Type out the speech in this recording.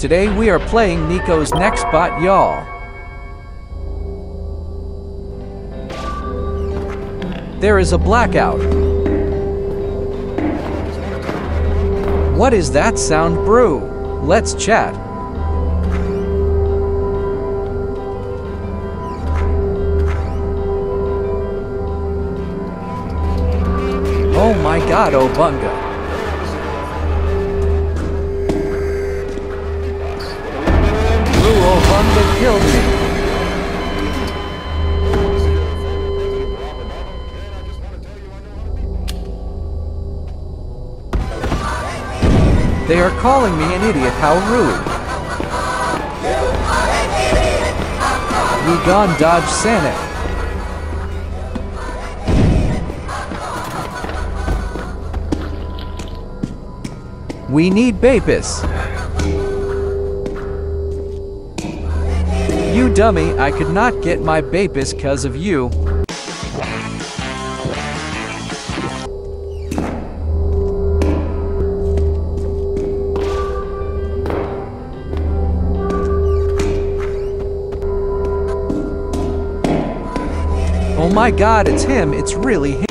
Today we are playing Nico's next bot y'all. There is a blackout. What is that sound brew? Let's chat. Oh my god, Obunga. They are calling me an idiot, how rude. Gone dodge Sanic. We need Bapus. You dummy, I could not get my Bapus cause of you. Oh my god, it's him, it's really him.